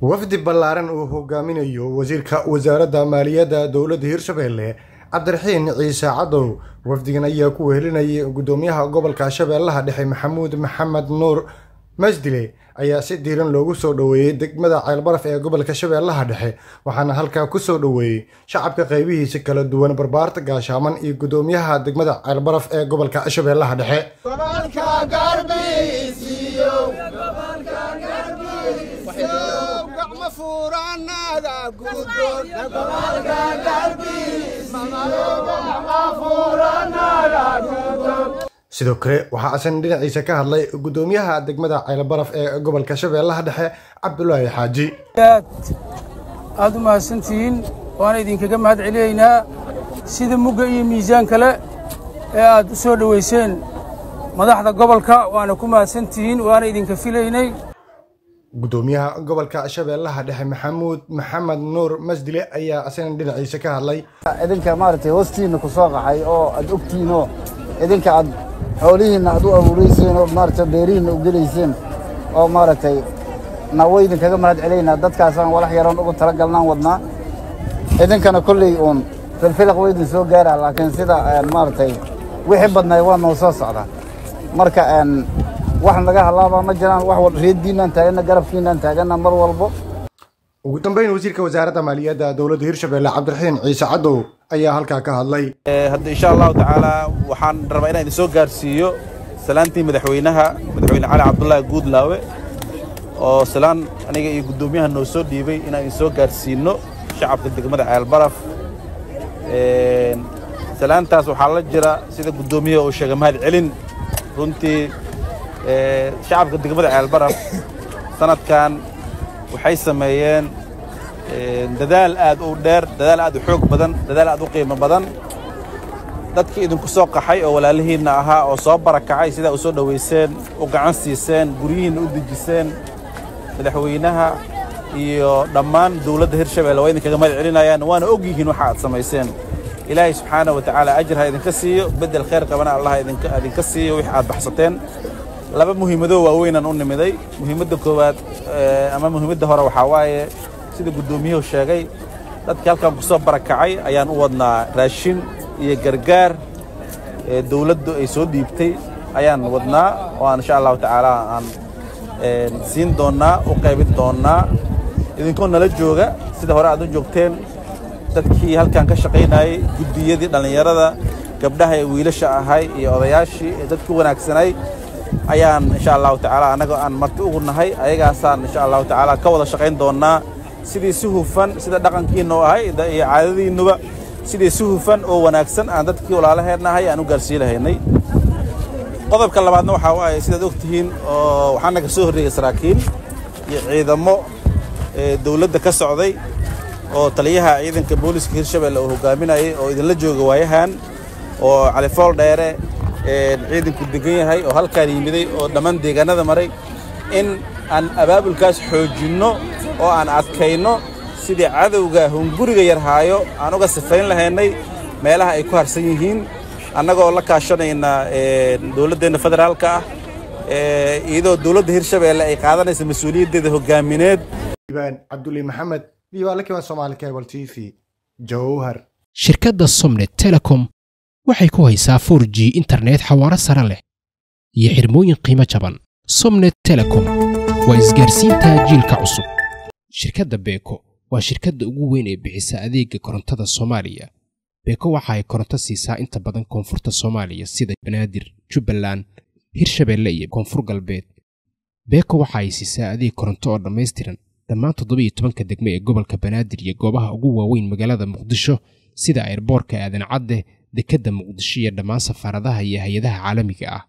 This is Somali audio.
wafdi ballaaran uu hogaaminayo wasiirka wasaaradda maaliyadda dowladda hirshabeelle cabdiraxiin ciise cadow. Wafdigan ayaa ku wehelinayay gudoomiyaha gobolka shabeellaha dhexe maxamuud maxamed nuur masdile ayaa si diiran loogu soo dhoweeyey degmada ceelbaraf ee gobolka shabeellaha dhexe waxaana halkaa ku soo dhoweeyey shacabka qaybihiisa kala duwan barbaarta gaashaaman iyo gudoomiyaha degmada ceelbaraf ee gobolka shabeellaha dhexe sidoo kale waxaa asan dhinaciisa ka hadlay gudoomiyaha degmada ceelbaraf ee gobolka shabeellaha dhexe cabdulaahi xaaji aad aad u mahadsantihiin waana idinkaga mahad celiyaynaa sida mugga iyo miisaan kale ee aad u soo dhowayseen madaxda gobolka waana ku mahadsantihiin waana idinka filaynay gudoomiyaha gobolka shabeellaha dhexe maxamuud maxamed nuur masdile ayaa asana dhinaciisa ka hadlay. Idinka maaragtay hoostiinna ku qaxay oo aad ogtiinoo idinka aad xoolihiinna aad u abuurayseen oo maaragtay beerihiinna u gelayseen oo maaragtay na way idinkaga mahad celaynaa dadkaasaan walax yaran ugu tala wadnaa idinkana kolley uun filfilaq idin soo gaaraa laakiin sida maaragtay wixii badnay waa noo soo socdaa marka wax laga halaabaa ma jiraan wax reeddiinnaan taaganna garabkiinnaan taaganna mar walbo. Ugu dambeyn wasiirka wasaaradda maaliyadda dowladda hirshabeelle cabdiraxiin ciise cadow ayaa halkaa ka hadlay. Hadda insha allahu tacaala waxaan rabaa inaan idin soo gaarsiiyo salaantii madaxweynaha madaxweyne cali cabdullaahi guudlaawe oo salaan aniga iyo guddoomiyaha noo soo dhiibay inaan idin soo gaarsiinno shacabka degmada ceelbaraf salaantaas waxaa la jira sida guddoomiyaha uu sheegay mahad celin. Runtii shacabka degmada ceelbaraf sanadkan waxay sameeyeen dadaal aad u dheer dadaal aad u xoog badan dadaal aad u qiimo badan. Dadkii idinku soo qaxay oo walaalihiinna ahaa oo soo barakacay sidaa u soo dhowayseen u gacan siiseen guryihiinna u dejiseen madaxweynaha iyo dhammaan dowladda hirshabeelle waa idinkaga mahad celinayaan waana og yihiin waxa aad samayseen. Ilaahay subxaana wa tacaala ajir ha idinka siiyo beddel khayr qabana allah idinka siiyo wix aad baxsateen laba muhiimadoo waaweynaan u nimiday. Muhiimadda koowaad ama muhiimadda hore waxaa waaye sida guddoomiyuhu sheegay dadkii halkan ku soo barakacay ayaan u wadnaa raashin iyo gargaar dawladdu ay soo dhiibtay. Ayaan wadnaa oo aan insha allahu tacaala aan siin doonnaa u qaybin doonnaa. Idinkoo nala jooga sida hore aad u joogteen dadkii halkan ka shaqaynayey guddiyadii dhallinyarada gabdhaha ee wiilasha ahay iyo odayaashii ee dadku wanaagsanay ayaan insha allahu tacaala annagoo aan marti ugu nahay ayagaasaan insha allahu tacaala ka wada shaqayn doonnaa sidii si hufan sida dhaqankiinna u ahay iyo caadadiinnuba sidii si hufan oo wanaagsan aan dadkii walaalaheennahay aan u gaarsii lahaynay. Qodobka labaadna waxaa waaye sidaad og tihiin oo waxaa naga soo horreeyey saraakiil iyo ciidamo dawladda ka socday oo taliyaha ciidanka booliiska hirshabeelle uu hogaaminayay oo idinla jooga waayahan oo califool dheere ciidanku degan yahay oo halkaan yimiday oo dhammaan deegaanada maray in aan abaabulkaas xoojinno oo aan adkayno sidii cadowga hunguriga yarhaayo aan uga sifayn lahaynay meelaha ay ku harsan yihiin annagoo la kaashanayna dowladdeenna federaalka ah iyadoo dowladda hirshabeelle ay qaadanaysa mas'uuliyaddeeda hogaamineed. Cabduli maxamed soomaali cable t v jowhar shirkadda somnet telecom waxay ku haysaa for g internet xawaaro sare leh iyo xirmooyin qiimo jaban. Somnet telecom waa isgaarsiinta jiilka cusub. Shirkadda beeko waa shirkadda ugu weyn ee bixisa adeegga korontada soomaaliya. Beeko waxa ay koronto siisaa inta badan koonfurta soomaaliya sida banaadir jubbaland hirshabeelle iyo koonfur galbeed. Beeko waxa ay siisaa adeeg koronto oo dhammaystiran. Dhammaan toddobiiyo tobanka degme ee gobolka banaadir iyo goobaha ugu waaweyn magaalada muqdisho sida ayrboorka aadan cadde dekedda muqdisho iyo dhammaan safaaradaha iyo hay'adaha caalamiga ah